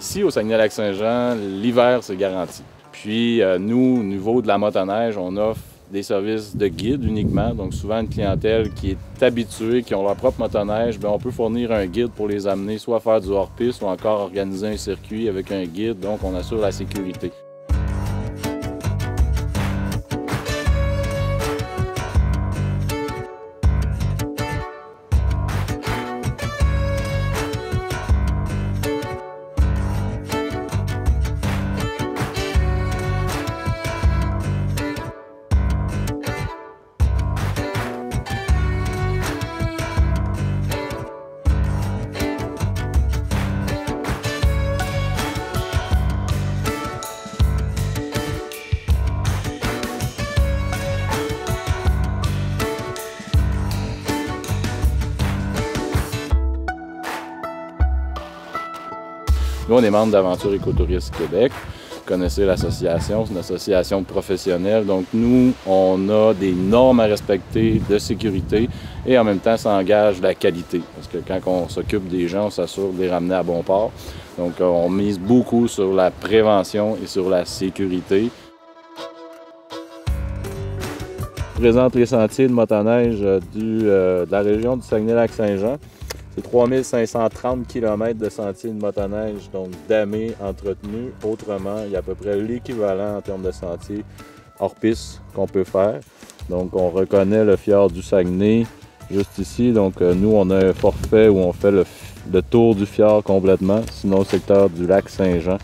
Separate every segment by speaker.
Speaker 1: ici, au Saguenay-Lac-Saint-Jean, l'hiver, c'est garanti. Puis, euh, nous, au niveau de la motoneige, on offre des services de guide uniquement. Donc, souvent, une clientèle qui est habituée, qui ont leur propre motoneige, bien, on peut fournir un guide pour les amener soit faire du hors-piste ou encore organiser un circuit avec un guide. Donc, on assure la sécurité. Nous, on est membre d'Aventure Écotourisme Québec. Vous connaissez l'association, c'est une association professionnelle. Donc, nous, on a des normes à respecter de sécurité et en même temps, ça engage la qualité. Parce que quand on s'occupe des gens, on s'assure de les ramener à bon port. Donc, on mise beaucoup sur la prévention et sur la sécurité. Je présente les sentiers de motoneige du, euh, de la région du Saguenay-Lac-Saint-Jean. C'est 3530 km de sentiers de motoneige, donc damés, entretenus. Autrement, il y a à peu près l'équivalent en termes de sentiers hors piste qu'on peut faire. Donc, on reconnaît le fjord du Saguenay juste ici. Donc, euh, nous, on a un forfait où on fait le, tour du fjord complètement, sinon le secteur du lac Saint-Jean.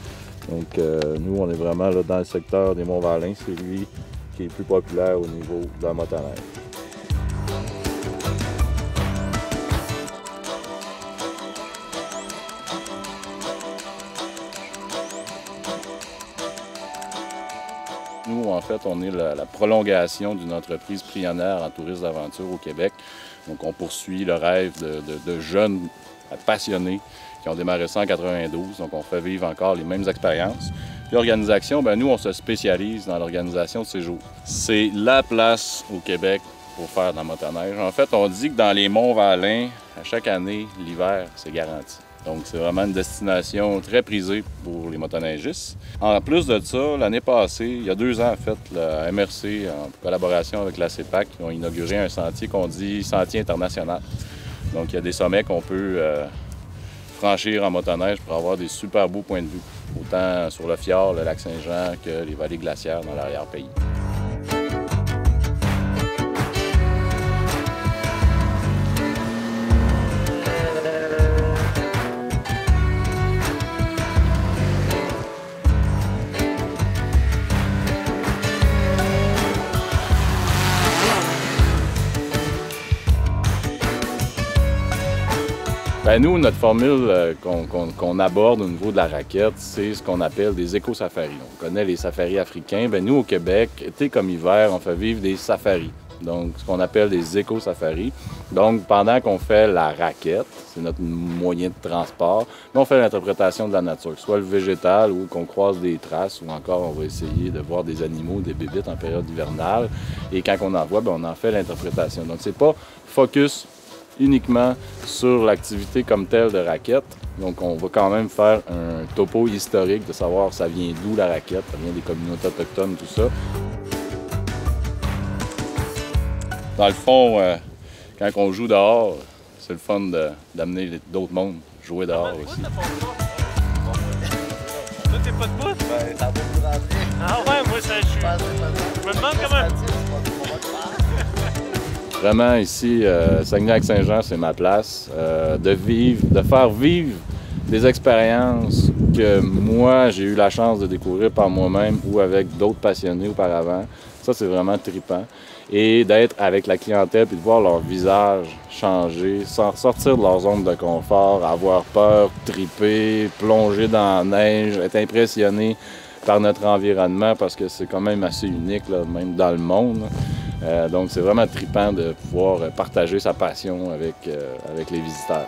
Speaker 1: Donc, euh, nous, on est vraiment là, dans le secteur des Monts-Valin. C'est lui qui est plus populaire au niveau de la motoneige. En fait, on est la, prolongation d'une entreprise pionnière en tourisme d'aventure au Québec. Donc, on poursuit le rêve de, jeunes passionnés qui ont démarré ça en 92. Donc, on fait vivre encore les mêmes expériences. L'organisation, ben nous, on se spécialise dans l'organisation de séjours. C'est la place au Québec pour faire de la motoneige. En fait, on dit que dans les monts Valin, à chaque année, l'hiver, c'est garanti. Donc, c'est vraiment une destination très prisée pour les motoneigistes. En plus de ça, l'année passée, il y a deux ans, en fait, la MRC, en collaboration avec la CEPAC, ont inauguré un sentier qu'on dit Sentier international. Donc, il y a des sommets qu'on peut euh, franchir en motoneige pour avoir des super beaux points de vue, autant sur le fjord, le lac Saint-Jean que les vallées glaciaires dans l'arrière-pays. Ben nous, notre formule euh, qu'on aborde au niveau de la raquette, c'est ce qu'on appelle des éco-safaris. On connaît les safaris africains. Ben nous, au Québec, été comme hiver, on fait vivre des safaris. Donc, ce qu'on appelle des éco-safaris. Donc, pendant qu'on fait la raquette, c'est notre moyen de transport, on fait l'interprétation de la nature, soit le végétal ou qu'on croise des traces, ou encore on va essayer de voir des animaux, des bébites en période hivernale. Et quand on en voit, ben, on en fait l'interprétation. Donc, c'est pas focus uniquement sur l'activité comme telle de raquette. Donc, on va quand même faire un topo historique de savoir ça vient d'où la raquette, ça vient des communautés autochtones, tout ça. Dans le fond, euh, quand on joue dehors, c'est le fun d'amener d'autres mondes jouer dehors aussi. Là,
Speaker 2: t'es pas de bout? Ben, ça va rentrer. Ah ouais, moi, ça, je suis... Je me demande comment...
Speaker 1: Vraiment, ici, euh, Saguenay-Saint-Jean, c'est ma place. Euh, de vivre, de faire vivre des expériences que moi, j'ai eu la chance de découvrir par moi-même ou avec d'autres passionnés auparavant. Ça, c'est vraiment tripant. Et d'être avec la clientèle puis de voir leur visage changer, sortir de leur zone de confort, avoir peur, triper, plonger dans la neige, être impressionné par notre environnement parce que c'est quand même assez unique, là, même dans le monde. Euh, donc, c'est vraiment tripant de pouvoir partager sa passion avec, euh, avec les visiteurs.